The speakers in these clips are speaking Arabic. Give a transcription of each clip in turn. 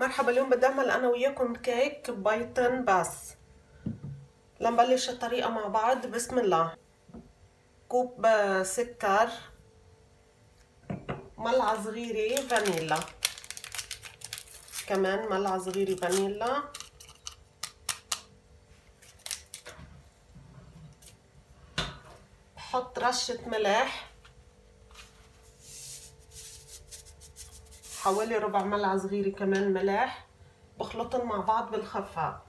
مرحبا اليوم بدي أعمل أنا وياكم كيك بيضتين بس لنبلش الطريقة مع بعض. بسم الله. كوب سكر ملعقة صغيرة فانيلا. كمان ملعقة صغيرة فانيلا. بحط رشة ملح. حوالي ربع ملعقة صغيرة كمان ملح بخلطهم مع بعض بالخفاق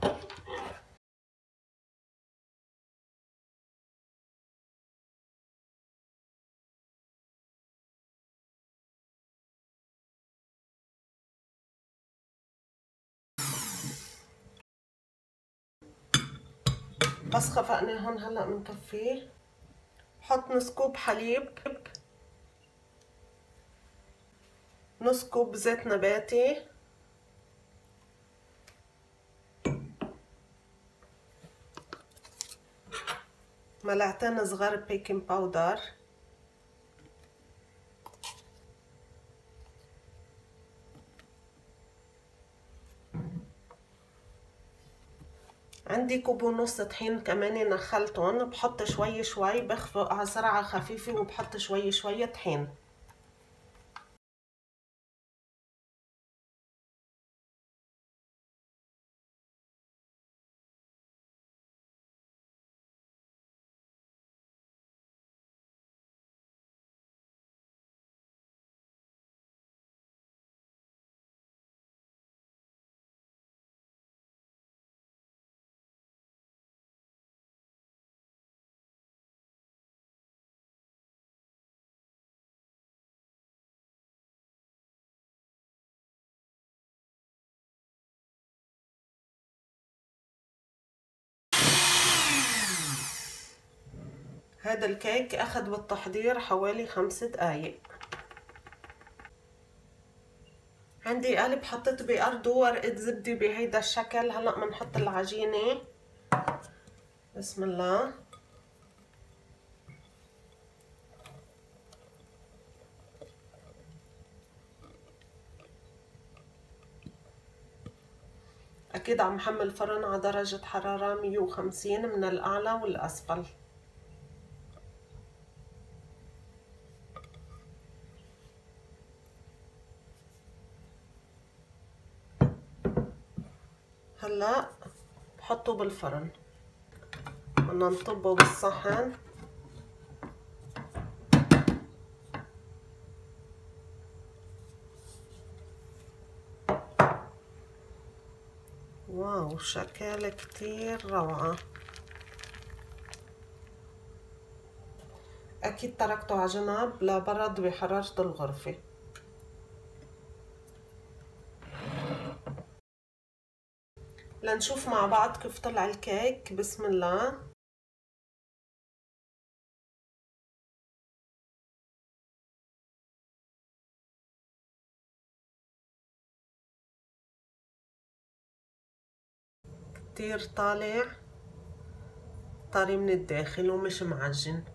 بس خفقنا هون هلا بنكفيه بحط نص كوب حليب. نص كوب زيت نباتي. ملعقتين صغار baking powder عندي كوب ونص طحين كمان نخلتهم. بحط شوي شوي بخفق سرعة خفيفة وبحط شوي شوي طحين. هذا الكيك أخذ بالتحضير حوالي خمس دقايق. عندي قالب حطيت بأرضه ورقة زبدة بهيدا الشكل. هلأ بنحط العجينة. بسم الله. أكيد عم حمل فرن على درجة حرارة 150 من الأعلى والأسفل. هلا بحطه بالفرن. بدنا نطبه بالصحن. واو شكل كتير روعة. أكيد تركته على جنب لبرد بحرارة الغرفة. لنشوف مع بعض كيف طلع الكيك. بسم الله. كتير طالع. طري من الداخل ومش معجن.